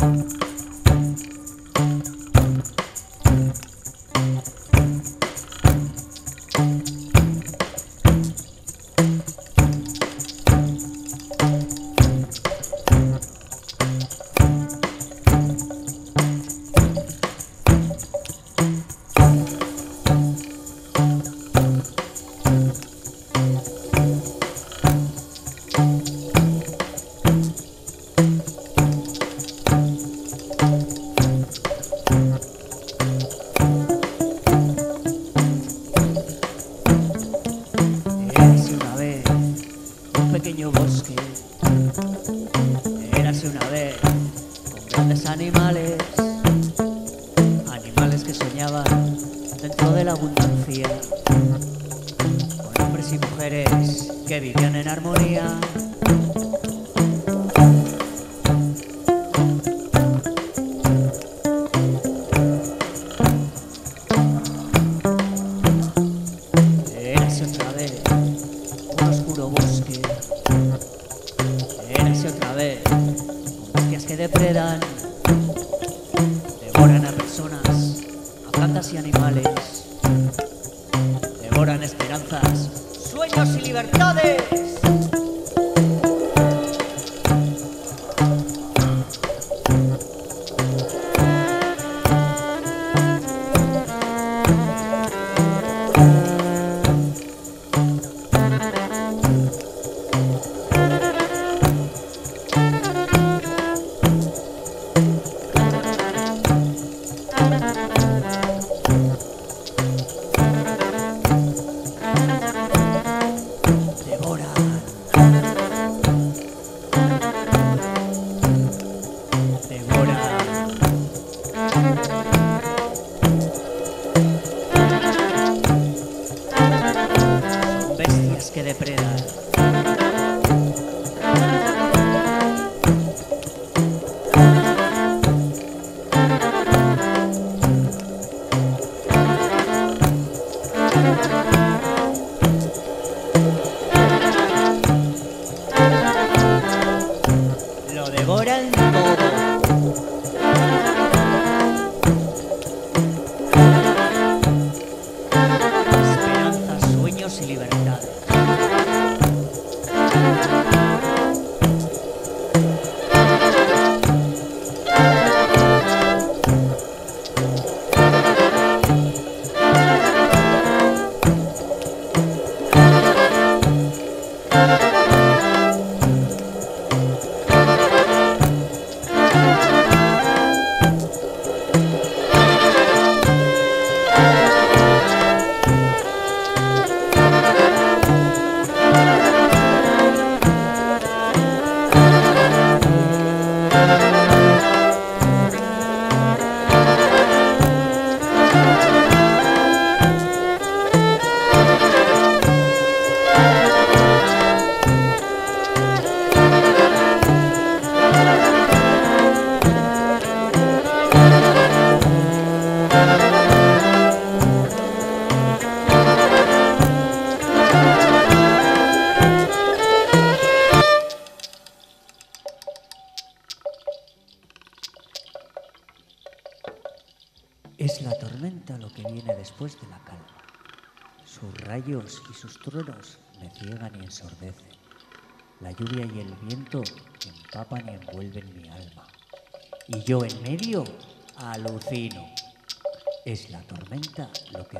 Bye. grandes animales, animales que soñaban dentro de la abundancia, con hombres y mujeres que vivían en armonía. Y animales, devoran esperanzas, sueños y libertades. Todo. Esperanzas, sueños y libertades. Es la tormenta lo que viene después de la calma. Sus rayos y sus truenos me ciegan y ensordecen. La lluvia y el viento empapan y envuelven mi alma. Y yo en medio alucino. Es la tormenta lo que